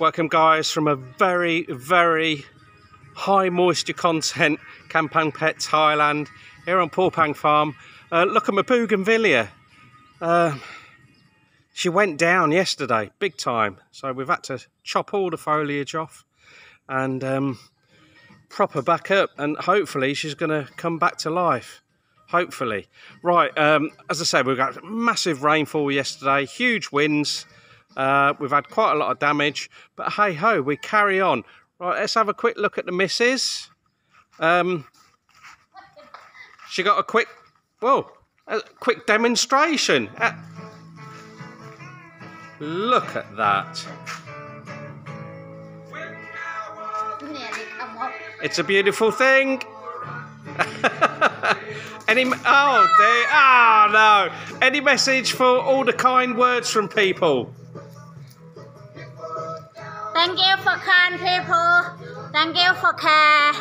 Welcome guys from a very, very high moisture content Kamphaeng Phet Thailand here on Porpeang Farm. Uh, look at my bougainvillea. Uh, she went down yesterday, big time. So we've had to chop all the foliage off and um, prop her back up and hopefully she's going to come back to life. Hopefully. Right, um, as I said, we've got massive rainfall yesterday, huge winds. Uh, we've had quite a lot of damage, but hey ho, we carry on. Right, let's have a quick look at the missus. Um, she got a quick, whoa, a quick demonstration. Uh, look at that. It's a beautiful thing. Any, oh dear, oh no. Any message for all the kind words from people? Thank you for kind people. Thank you for care.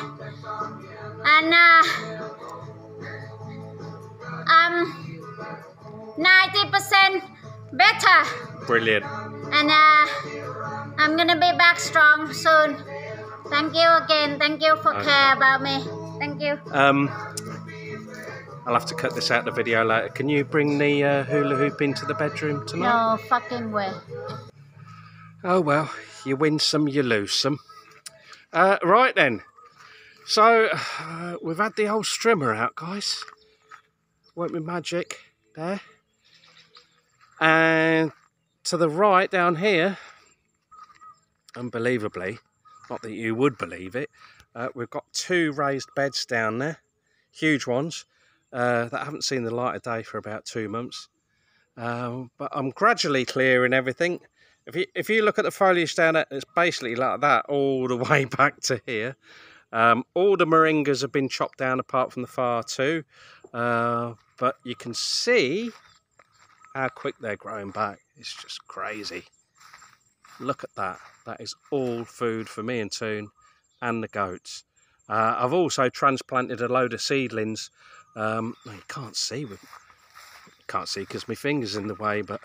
And uh, um, 90% better. Brilliant. And uh, I'm gonna be back strong soon. Thank you again. Thank you for Okay. care about me. Thank you. Um, I'll have to cut this out of the video later. Can you bring the uh, hula hoop into the bedroom tonight? No fucking way. Oh well, you win some, you lose some. Uh, right then. So uh, we've had the old strimmer out, guys. Worked with magic there. And to the right down here, unbelievably, not that you would believe it, uh, we've got two raised beds down there, huge ones, uh, that haven't seen the light of day for about two months. Um, but I'm gradually clearing everything. If you if you look at the foliage down there, it's basically like that all the way back to here. Um, all the moringas have been chopped down apart from the far two, uh, but you can see how quick they're growing back. It's just crazy. Look at that. That is all food for me and Toon and the goats. Uh, I've also transplanted a load of seedlings. Um, you can't see with can't see because my finger's in the way, but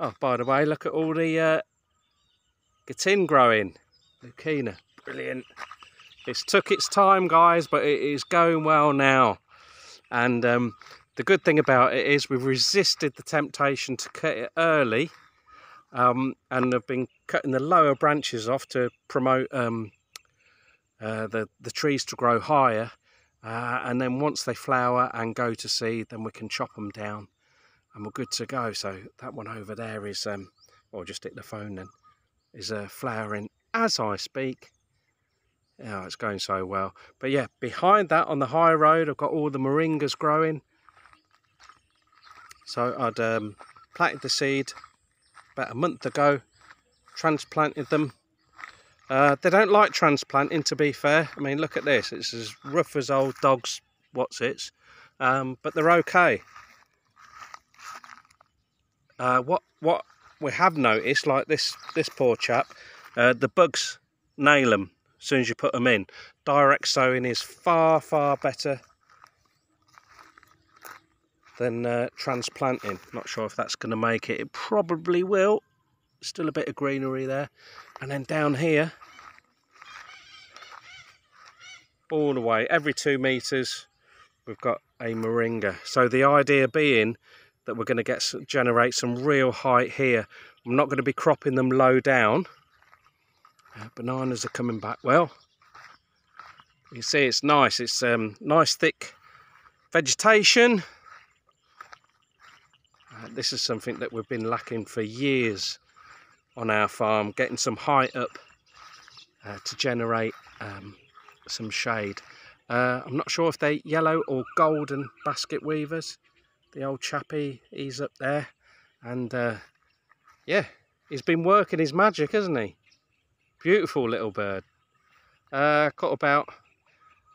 Oh, by the way, look at all the uh, Gatin growing. Leucaena, brilliant. It's took its time, guys, but it is going well now. And um, the good thing about it is we've resisted the temptation to cut it early um, and have been cutting the lower branches off to promote um, uh, the, the trees to grow higher. Uh, and then once they flower and go to seed, then we can chop them down and we're good to go. So that one over there is, um, or just hit the phone then, is uh, flowering as I speak. Yeah, it's going so well. But yeah, behind that on the high road, I've got all the moringas growing. So I'd um, planted the seed about a month ago, transplanted them. Uh, they don't like transplanting, to be fair. I mean, look at this. It's as rough as old dogs, what's its. Um, but they're okay. Uh, what what we have noticed, like this this poor chap, uh, the bugs nail them as soon as you put them in. Direct sowing is far far better than uh, transplanting. Not sure if that's going to make it. It probably will. Still a bit of greenery there, and then down here, all the way, every two meters, we've got a moringa. So the idea being that we're going to get generate some real height here. I'm not going to be cropping them low down. Uh, bananas are coming back well. You see it's nice, it's um, nice thick vegetation. Uh, this is something that we've been lacking for years on our farm, getting some height up uh, to generate um, some shade. Uh, I'm not sure if they're yellow or golden basket weavers the old chappie he's up there and uh, yeah he's been working his magic hasn't he? Beautiful little bird. Uh, got about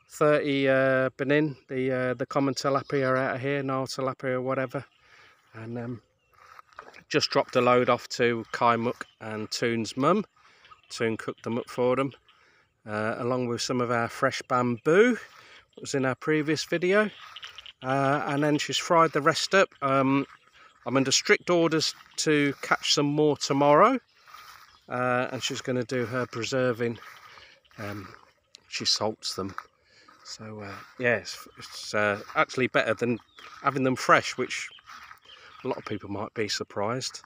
30 uh, benin the uh, the common tilapia out of here Nile tilapia or whatever and um, just dropped a load off to Kaimuk and Toon's mum. Toon cooked them up for them uh, along with some of our fresh bamboo that was in our previous video uh, and then she's fried the rest up. Um, I'm under strict orders to catch some more tomorrow uh, and she's going to do her preserving. Um, she salts them. So uh, yeah, it's, it's uh, actually better than having them fresh, which a lot of people might be surprised.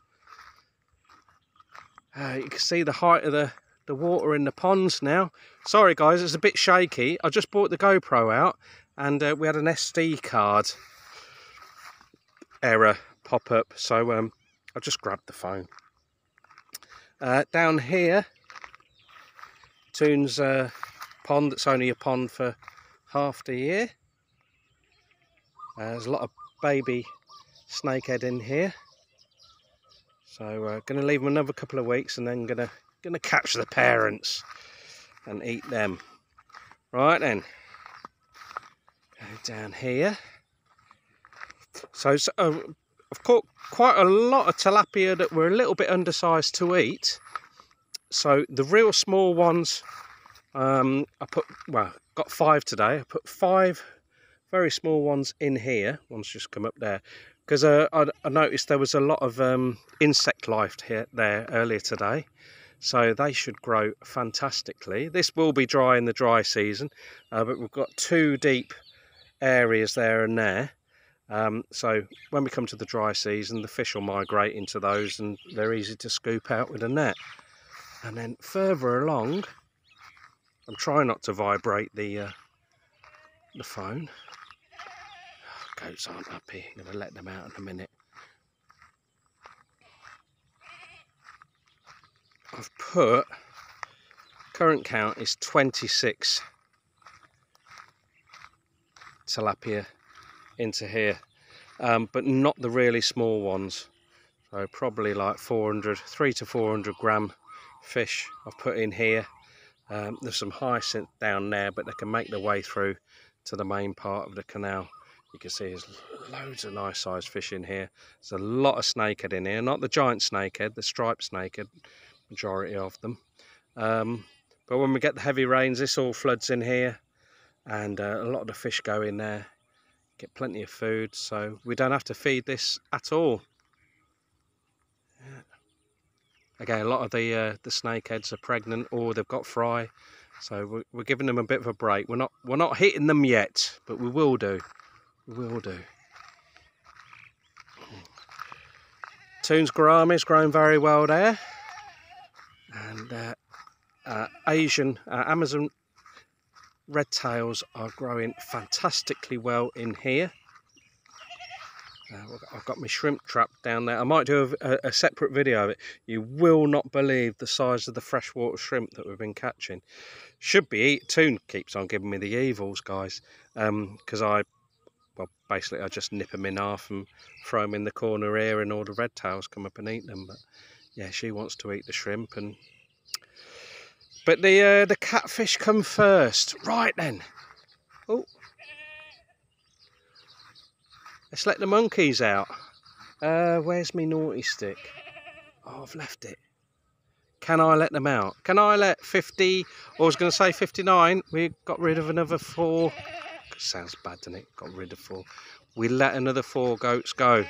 Uh, you can see the height of the, the water in the ponds now. Sorry guys, it's a bit shaky. I just brought the GoPro out and uh, we had an SD card error pop up. So um, I just grabbed the phone. Uh, down here, Toon's uh, pond that's only a pond for half the year. Uh, there's a lot of baby snakehead in here. So uh, going to leave them another couple of weeks and then going to going to catch the parents and eat them. Right then, down here. So, so uh, I've caught quite a lot of tilapia that were a little bit undersized to eat. So the real small ones, um, I put, well, got five today. I put five very small ones in here. One's just come up there. Because uh, I, I, noticed there was a lot of um, insect life here there earlier today. So they should grow fantastically. This will be dry in the dry season, uh, but we've got two deep areas there and there. Um, so when we come to the dry season, the fish will migrate into those and they're easy to scoop out with a net. And then further along, I'm trying not to vibrate the uh, the phone. Oh, goats aren't happy. I'm going to let them out in a minute. I've put current count is 26 tilapia into here. Um, but not the really small ones. So probably like 400 3 to 400 gram fish I've put in here. Um, there's some hyacinth down there but they can make their way through to the main part of the canal. You can see there's loads of nice sized fish in here. There's a lot of snakehead in here. Not the giant snakehead the striped snakehead majority of them. Um, but when we get the heavy rains this all floods in here and uh, a lot of the fish go in there get plenty of food so we don't have to feed this at all. Yeah. again a lot of the uh, the snakeheads are pregnant or they've got fry so we're, we're, giving them a bit of a break. We're not we're not hitting them yet but we will do. We will do. Toon's is growing very well there. And uh, uh, Asian uh, Amazon red tails are growing fantastically well in here. Uh, I've got my shrimp trap down there. I might do a, a, separate video of it. You will not believe the size of the freshwater shrimp that we've been catching. Should be eat. Toon keeps on giving me the evils, guys, because um, I, well, basically I just nip them in half and throw them in the corner here, and all the red tails come up and eat them. But yeah, she wants to eat the shrimp, and but the uh, the catfish come first. Right then. Oh. Let's let the monkeys out. Uh, where's me naughty stick? Oh, I've left it. Can I let them out? Can I let 50, or I was going to say 59, we got rid of another four. Sounds bad, doesn't it? Got rid of four. We let another four goats go,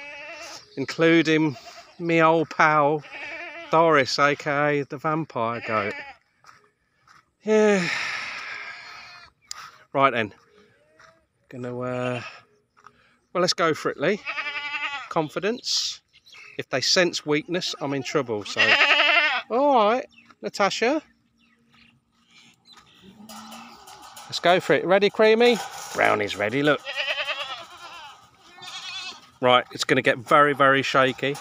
including me old pal, Doris, aka the vampire goat. Yeah. Right then. Gonna, uh, well, let's go for it, Leigh. Confidence. If they sense weakness, I'm in trouble, so. All right, Natasha. Let's go for it. Ready, Creamy? Brownie's ready, look. Right, it's going to get very, very shaky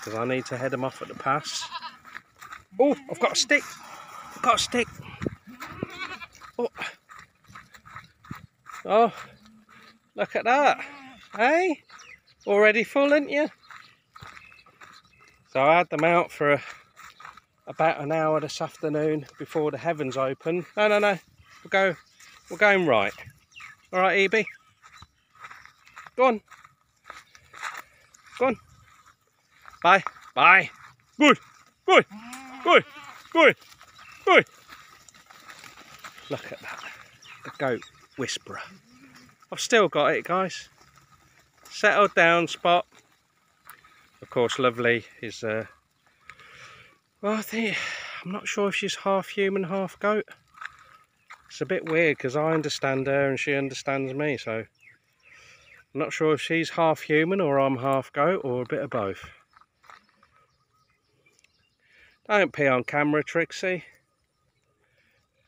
because I need to head them off at the pass. Oh, I've got a stick got a stick. Oh. oh, look at that. Hey, already full, ain't you? So I had them out for a, about an hour this afternoon before the heavens open. No, no, no. We'll go. We're going right. All right, EB, Go on. Go on. Bye. Bye. Good. Good. Good. Good. Look at that. The goat whisperer. I've still got it, guys. Settled down spot. Of course, lovely is uh, Well, I think I'm not sure if she's half human, half goat. It's a bit weird because I understand her and she understands me, so I'm not sure if she's half human or I'm half goat or a bit of both. Don't pee on camera, Trixie.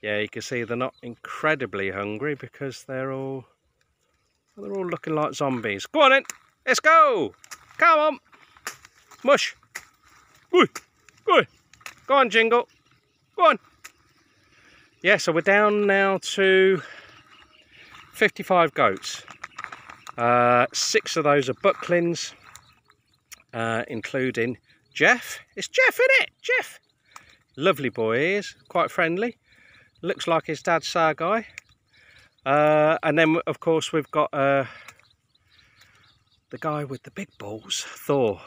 Yeah, you can see they're not incredibly hungry because they're all they're all looking like zombies. Go on then, let's go. Come on, mush. Oi, oi. Go on, Jingle. Go on. Yeah, so we're down now to 55 goats. Uh, six of those are bucklings, uh, including Jeff. It's Jeff, isn't it? Jeff. Lovely boy he is, quite friendly. Looks like his dad's guy. Uh, and then, of course, we've got uh, the guy with the big balls, Thor.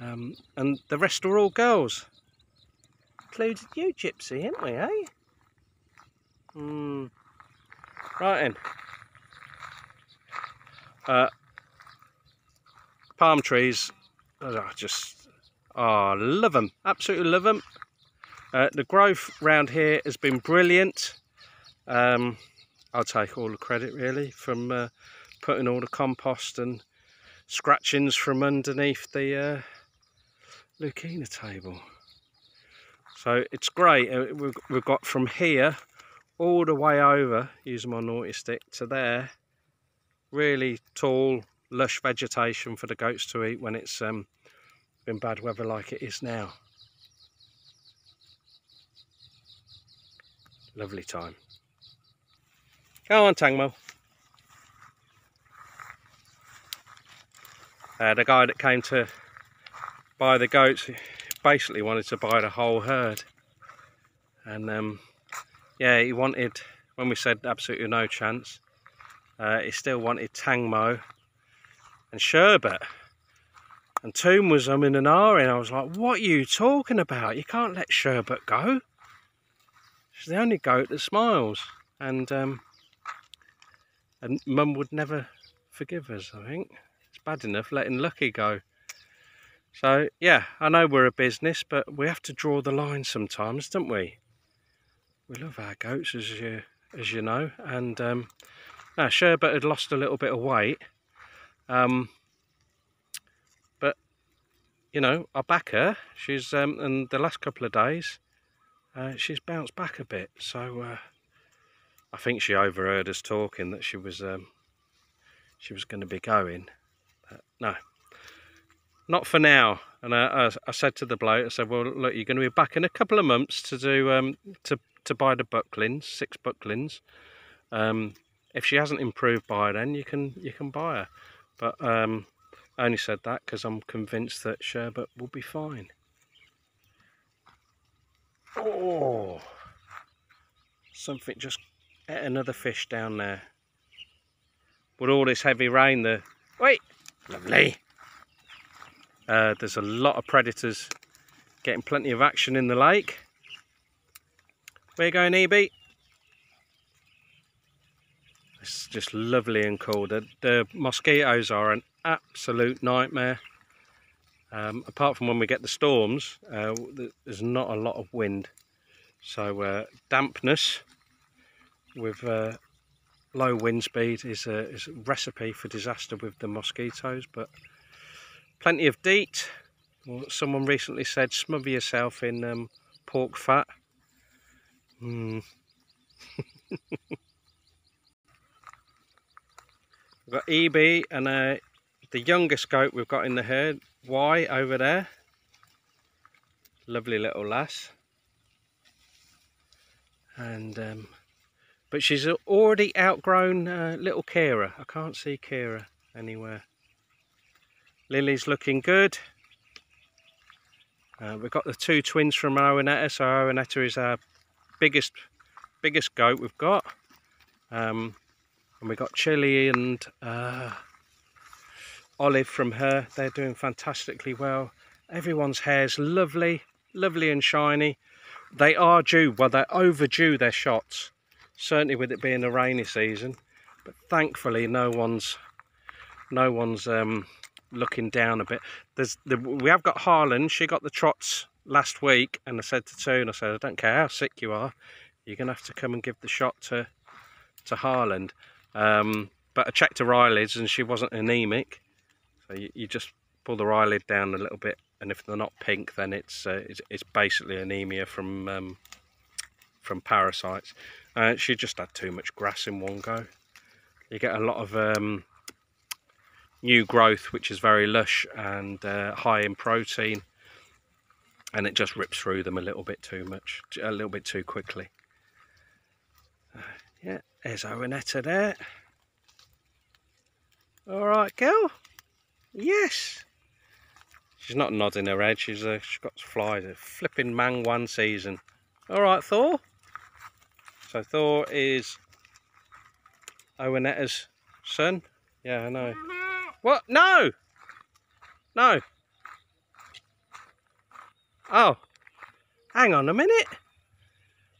Um, and the rest are all girls. Included you, Gypsy, ain't we, eh? Hmm. Right then. Uh, palm trees, oh, just, oh, love them, absolutely love them. Uh, the growth round here has been brilliant. Um, I'll take all the credit really from uh, putting all the compost and scratchings from underneath the uh, Leukemia table. So it's great. Uh, we've got from here all the way over, using my naughty stick, to there. Really tall, lush vegetation for the goats to eat when it's um, been bad weather like it is now. Lovely time. Come on, Tangmo. Uh, the guy that came to buy the goats basically wanted to buy the whole herd. And um, yeah, he wanted, when we said absolutely no chance, uh, he still wanted Tangmo and Sherbet. And Toon was um in an umming and. I was like, what are you talking about? You can't let Sherbet go. She's the only goat that smiles. And um, and Mum would never forgive us, I think. It's bad enough letting Lucky go. So, yeah, I know we're a business, but we have to draw the line sometimes, don't we? We love our goats, as you, as you know. And um, now, Sherbet had lost a little bit of weight. Um, but, you know, I back her. She's, um, and the last couple of days, uh, she's bounced back a bit. So, uh, I think she overheard us talking that she was um, she was going to be going. No, not for now. And I, I, I, said to the bloke, I said, well, look, you're going to be back in a couple of months to do um, to to buy the bucklings, six bucklings. Um, if she hasn't improved by then, you can you can buy her. But um, I only said that because I'm convinced that Sherbet will be fine. Oh, something just ate another fish down there. With all this heavy rain, the wait, lovely. Uh, there's a lot of predators getting plenty of action in the lake. Where you going, EB? It's just lovely and cool. The, the mosquitoes are an absolute nightmare. Um, apart from when we get the storms, uh, there's not a lot of wind. So uh, dampness with uh, low wind speed is a, is a recipe for disaster with the mosquitoes but plenty of DEET Well, someone recently said smother yourself in um, pork fat mm. we've got EB and uh, the youngest goat we've got in the herd Y over there lovely little lass and um, but she's already outgrown uh, little Kira. I can't see Kira anywhere. Lily's looking good. Uh, we've got the two twins from Owenetta. So Owenetta is our biggest biggest goat we've got. Um, and we've got Chili and uh, Olive from her. They're doing fantastically well. Everyone's hair's lovely, lovely and shiny. They are due, well they're overdue their shots certainly with it being a rainy season but thankfully no one's no one's um, looking down a bit there's the, we have got Harlan she got the trots last week and I said to Toon, I said, I don't care how sick you are, you're going to have to come and give the shot to, to Harland. Um, but I checked her eyelids and she wasn't anemic. So you, you just pull their eyelid down a little bit and if they're not pink then it's uh, it's, it's, basically anemia from um, from parasites. Uh, she just had too much grass in one go. You get a lot of um, new growth which is very lush and uh, high in protein and it just rips through them a little bit too much, a little bit too quickly. Uh, yeah, there's Owenetta there. All right, girl. Yes. She's not nodding her head. She's uh, she's got flies. A flipping Mang one season. All right, Thor. So Thor is Owenetta's son. Yeah, I know. What? No! No. Oh. Hang on a minute.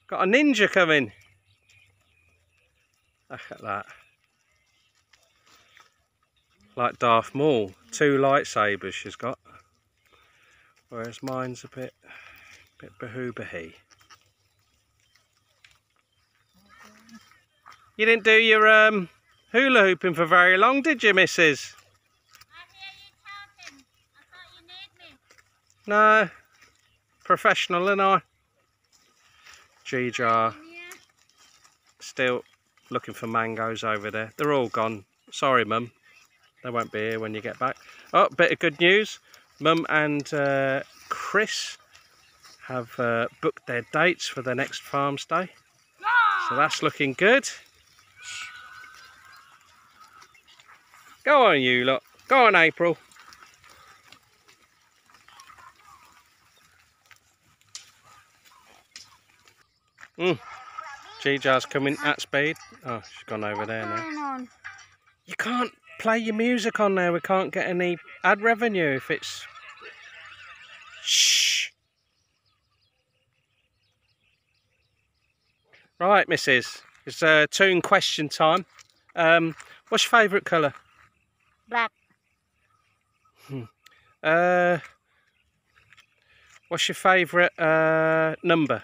Got a ninja coming. Look at that. Like Darth Maul. Two lightsabers she's got. Whereas mine's a bit, bit bahoo-bahee. You didn't do your um, hula hooping for very long, did you, missus? No. Professional, and I? G-Jar. Still looking for mangoes over there. They're all gone. Sorry, Mum. They won't be here when you get back. Oh, bit of good news. Mum and uh, Chris have uh, booked their dates for their next farm stay. So that's looking good. Go on, you lot. Go on, April. Mm. G-Jar's coming at speed. Oh, she's gone over there now. You can't play your music on there. We can't get any ad revenue if it's... Shh. Right, missus. It's uh, Toon question time. Um, what's your favourite colour? Black. Hmm. Uh, what's your favourite uh, number?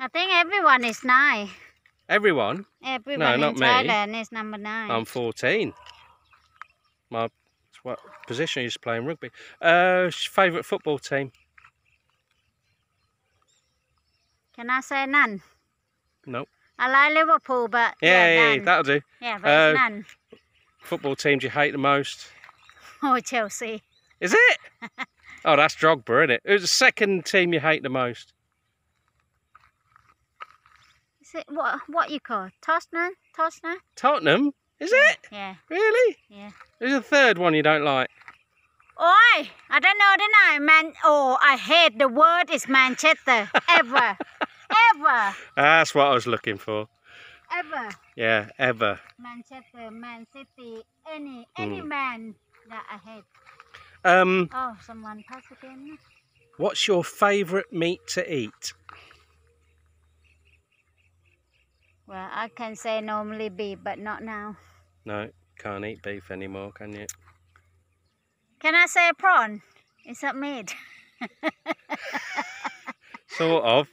I think everyone is nine. Everyone? Everyone no, not Thailand me. is number nine. I'm 14. My what position is playing rugby. Uh, favourite football team? Can I say none? Nope. I like Liverpool, but yeah, yeah, that'll do. Yeah, but Uh, it's none. Football team do you hate the most? Oh, Chelsea. Is it? oh, that's Drogba, isn't it? Who's the second team you hate the most? Is it what? What you call Tottenham? Tottenham? Tottenham? Is it? Yeah, Really? yeah. Who's the third one you don't like? Oi, I don't know the name, man. Oh, I hate the word is Manchester. Ever. Ever. That's what I was looking for. Ever. Yeah, ever. Manchester, Man City, any any Hmm. man that I hate. Um, Oh, someone pass again. what's your favourite meat to eat? Well, I can say normally beef, but not now. No, can't eat beef anymore, can you? Can I say a prawn? Is that meat? Sort of.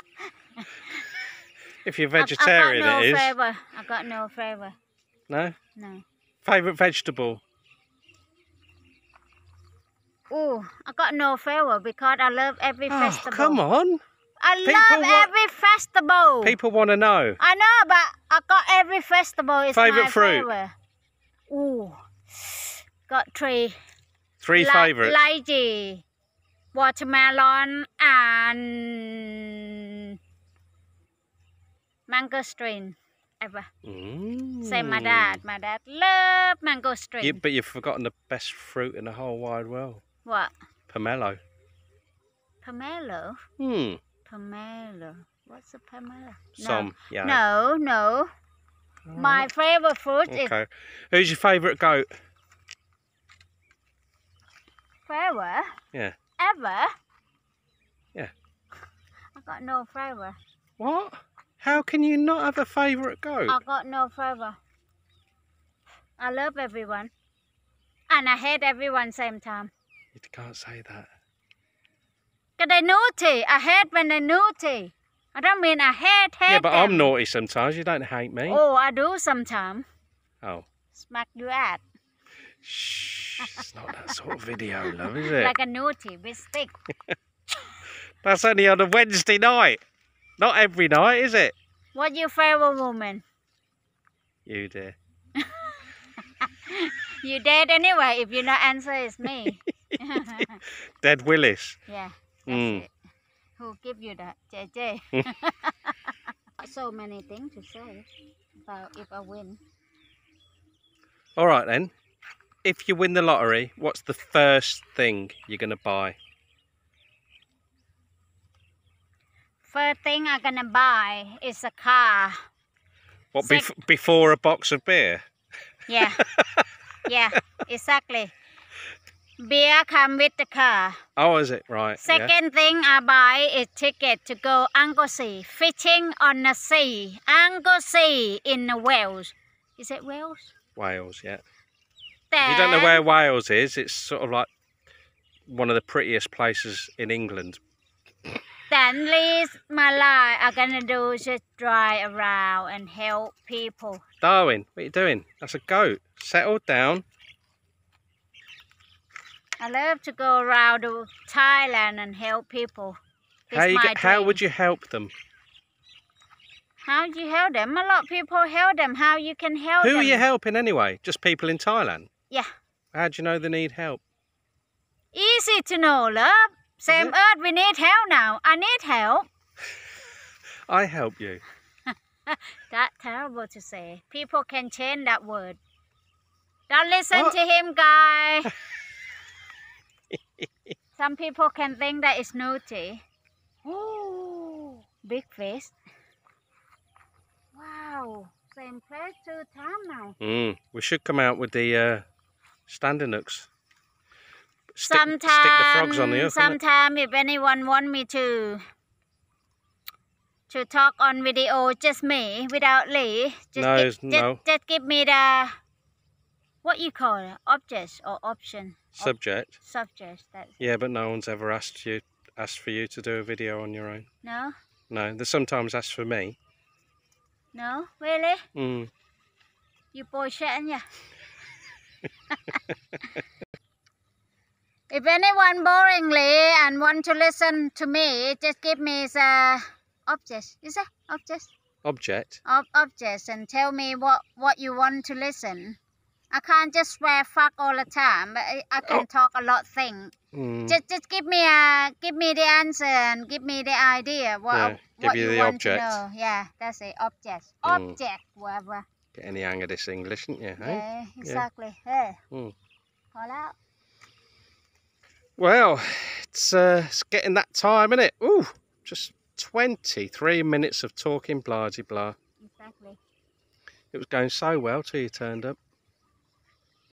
If you're vegetarian, I've got no it is. flavour. I've got no flavour. No? No. Favourite vegetable? Oh, I got no flavour because I love every Oh, festival. come on. I People love wa- every festival. People want to know. I know, but I got every festival. It's Favourite my fruit? Flavor. Ooh, got three. Three Li- favourites. Lychee, watermelon, and mango mangosteen. Ever. Mm. Same my dad. My dad love mangosteen. You, but you've forgotten the best fruit in the whole wide world. What? Pomelo. Pomelo. Hmm. Pomelo. What's a pomelo? Some. Yeah. No, no. My favorite fruit is Okay. Who's your favourite goat? flavor. Yeah. Ever. Yeah. I got no favourite. What? How can you not have a favourite goat? I got no favourite. I love everyone. And I hate everyone same time. You can't say that. ก็ they naughty I hate when they're naughty I don't mean I hate hate yeah, but I'm naughty sometimes. You don't hate me. oh I do sometimes Oh. smack you at Shh. It's not that sort of video, love, is it? like a naughty with stick That's only on a Wednesday night. Not every night, is it? what your favorite woman You dear. you dead anyway if you not answer is me Dead Willis. yeah Mm. it who give you that JJ so many things to say about if I win All right then. If you win the lottery, what's the first thing you're going to buy? First thing I'm gonna buy is a car. What bef- before a box of beer? Yeah, yeah, exactly. Beer come with the car. Oh, is it right? yeah. Second thing I buy is ticket to go Anglesey fishing on the sea. Anglesey in the Wales. Is it Wales? Wales, yeah. Then, If you don't know where Wales is, it's sort of like one of the prettiest places in England. Then least my life I'm gonna do is just drive around and help people. Darwin, what are you doing? That's a goat. Settle down. I love to go around to Thailand and help people. How, you get, how would you help them? How do you help them? A lot of people help them. How you can help Who them? are you helping anyway? Just people in Thailand? Yeah. How do you know they need help? Easy to know, love. Same earth, we need help now. I need help. I help you. That's terrible to say. People can change that word. Don't listen What? to him, guy. Some people can think that it's naughty. Oh, big fish. Wow, same place two times now. Mm, we should come out with the uh, standing hooks. Stick, stick the frogs on the hook. innit? sometime if anyone want me to to talk on video, just me without Leigh. Just No, gi- it's- just, no. just give me the what you call it, objects or option Subject. subjects. That Yeah, but no one's ever asked you asked for you to do a video on your own. no, No, they sometimes ask for me. no, really. Mm. You bullshitting ya? if anyone boringly and want to listen to me, just give me the object. Is it object? Object. Ob- objects and tell me what what you want to listen. I can't just swear fuck all the time. I, I can oh. talk a lot things. Mm. Just just give me a give me the answer and give me the idea what yeah, give what you, the want object. to know. Yeah, that's it. Object, mm. object, whatever. Getting any hang of this English, isn't you? Yeah, exactly. Yeah. yeah. Mm. Out. Well, it's uh, it's getting that time, isn't it? Ooh, just twenty three minutes of talking, blah blah. Exactly. It was going so well till you turned up.